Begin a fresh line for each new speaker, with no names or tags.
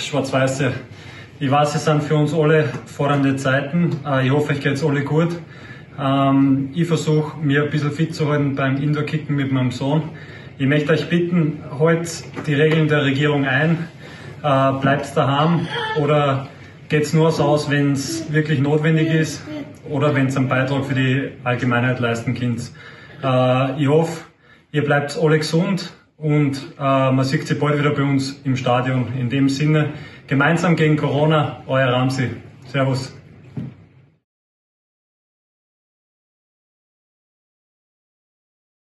Schwarz-Weiße. Ich weiß, es sind für uns alle fordernde Zeiten. Äh, ich hoffe, euch geht's alle gut. Ähm, ich versuche, mir ein bisschen fit zu halten beim Indoor-Kicken mit meinem Sohn. Ich möchte euch bitten, halt die Regeln der Regierung ein, äh, bleibt daheim oder geht's nur so aus, wenn es wirklich notwendig ist oder wenn es einen Beitrag für die Allgemeinheit leisten könnt. Äh, ich hoffe, ihr bleibt alle gesund und äh, man sieht sie bald wieder bei uns im Stadion. In dem Sinne, gemeinsam gegen Corona, euer Ramsi. Servus.